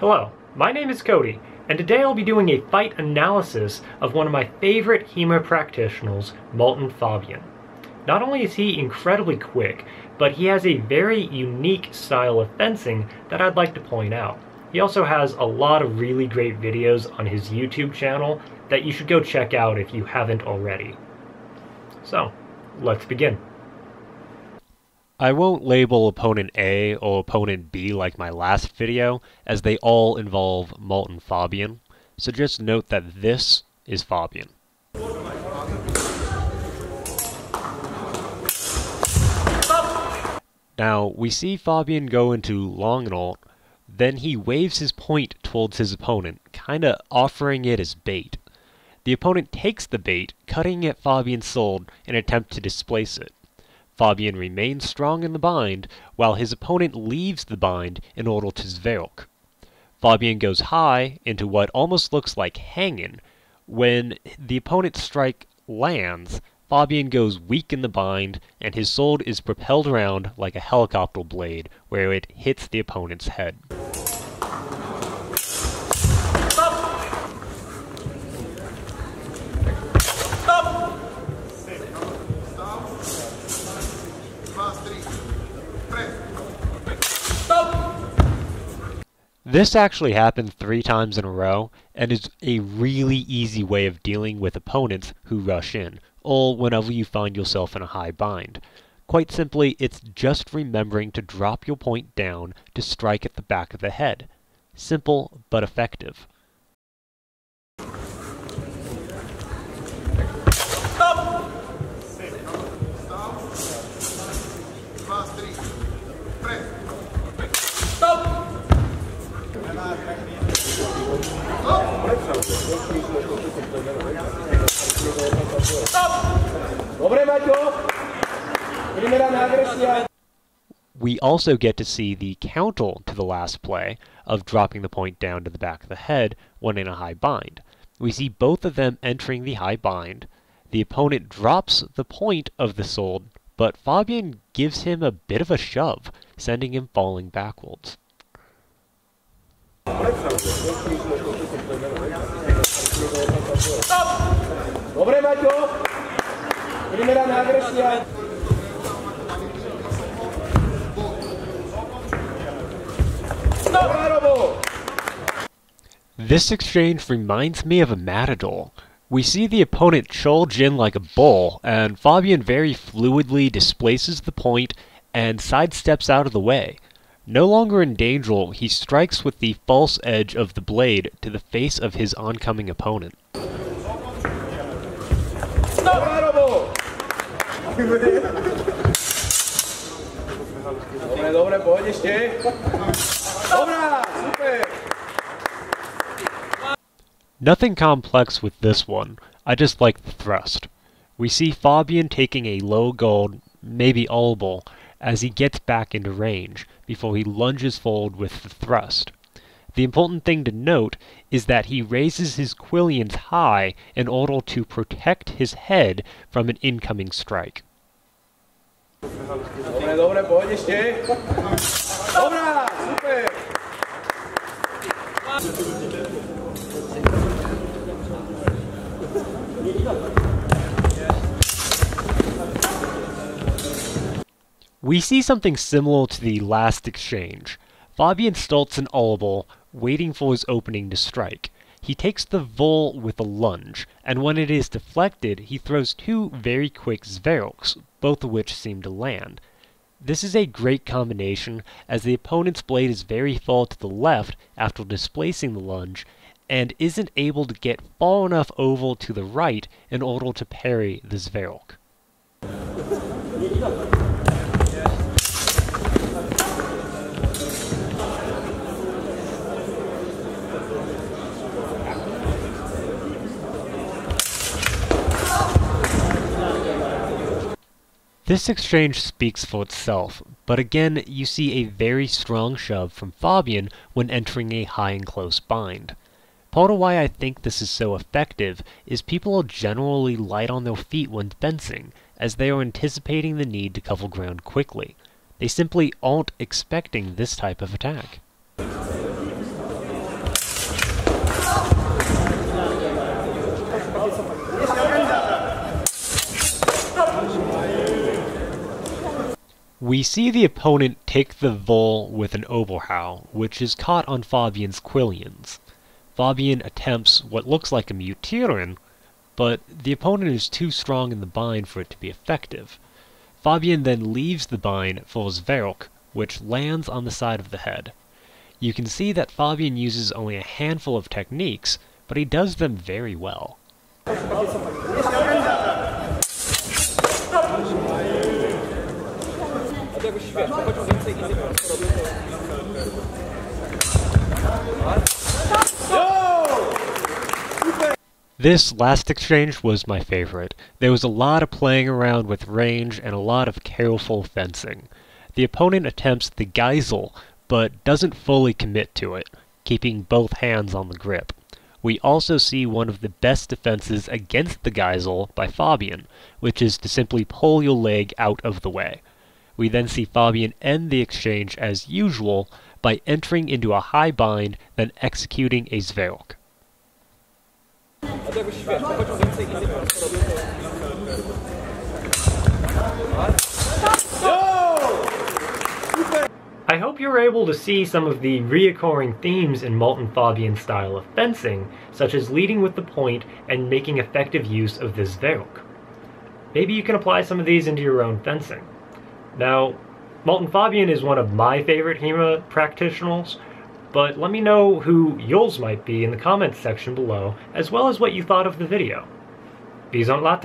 Hello, my name is Cody, and today I'll be doing a fight analysis of one of my favorite HEMA practitioners, Martin Fabian. Not only is he incredibly quick, but he has a very unique style of fencing that I'd like to point out. He also has a lot of really great videos on his YouTube channel that you should go check out if you haven't already. So, let's begin. I won't label opponent A or opponent B like my last video, as they all involve Martin Fabian, so just note that this is Fabian. Now, we see Fabian go into long and alt, then he waves his point towards his opponent, kinda offering it as bait. The opponent takes the bait, cutting at Fabian's sword in an attempt to displace it. Fabian remains strong in the bind, while his opponent leaves the bind in order to Zwerch. Fabian goes high into what almost looks like hanging. When the opponent's strike lands, Fabian goes weak in the bind, and his sword is propelled around like a helicopter blade, where it hits the opponent's head. This actually happened three times in a row, and is a really easy way of dealing with opponents who rush in, or whenever you find yourself in a high bind. Quite simply, it's just remembering to drop your point down to strike at the back of the head. Simple, but effective. We also get to see the counter to the last play of dropping the point down to the back of the head when in a high bind. We see both of them entering the high bind. The opponent drops the point of the sword, but Fabian gives him a bit of a shove, sending him falling backwards. Dobre, This exchange reminds me of a matador. We see the opponent charge in like a bull, and Fabian very fluidly displaces the point and sidesteps out of the way. No longer in danger, he strikes with the false edge of the blade to the face of his oncoming opponent. Dobre, dobre, poď ešte. Eh? Dobrá, super. Nothing complex with this one, I just like the thrust. We see Fabian taking a low guard, maybe elbow, as he gets back into range, before he lunges forward with the thrust. The important thing to note is that he raises his quillions high in order to protect his head from an incoming strike. Dobre, dobre. Dobrá, super. We see something similar to the last exchange. Fabian starts an audible, waiting for his opening to strike. He takes the vol with a lunge, and when it is deflected, he throws two very quick Zwerchs, both of which seem to land. This is a great combination, as the opponent's blade is very far to the left after displacing the lunge, and isn't able to get far enough over to the right in order to parry the Zwerch. This exchange speaks for itself, but again you see a very strong shove from Fabian when entering a high and close bind. Part of why I think this is so effective is people are generally light on their feet when fencing, as they are anticipating the need to cover ground quickly. They simply aren't expecting this type of attack. We see the opponent take the Vol with an Overhau, which is caught on Fabian's Quillions. Fabian attempts what looks like a Mutieren, but the opponent is too strong in the bind for it to be effective. Fabian then leaves the bind for Zwerch, which lands on the side of the head. You can see that Fabian uses only a handful of techniques, but he does them very well. This last exchange was my favorite. There was a lot of playing around with range and a lot of careful fencing. The opponent attempts the Geisel, but doesn't fully commit to it, keeping both hands on the grip. We also see one of the best defenses against the Geisel by Fabian, which is to simply pull your leg out of the way. We then see Fabian end the exchange as usual by entering into a high bind, then executing a Zwerch. I hope you were able to see some of the reoccurring themes in Martin Fabian's style of fencing, such as leading with the point and making effective use of this Zwerch. Maybe you can apply some of these into your own fencing. Now, Martin Fabian is one of my favorite HEMA practitioners, but let me know who yours might be in the comments section below, as well as what you thought of the video. Vi sont la